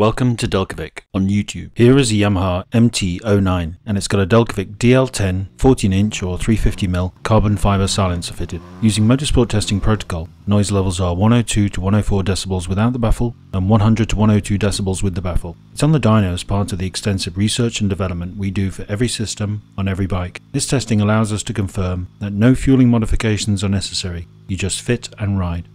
Welcome to Delkevic on YouTube. Here is a Yamaha MT-09 and it's got a Delkevic DL10 14 inch or 350mm carbon fiber silencer fitted. Using motorsport testing protocol, noise levels are 102 to 104 decibels without the baffle and 100 to 102 decibels with the baffle. It's on the dyno as part of the extensive research and development we do for every system on every bike. This testing allows us to confirm that no fueling modifications are necessary, you just fit and ride.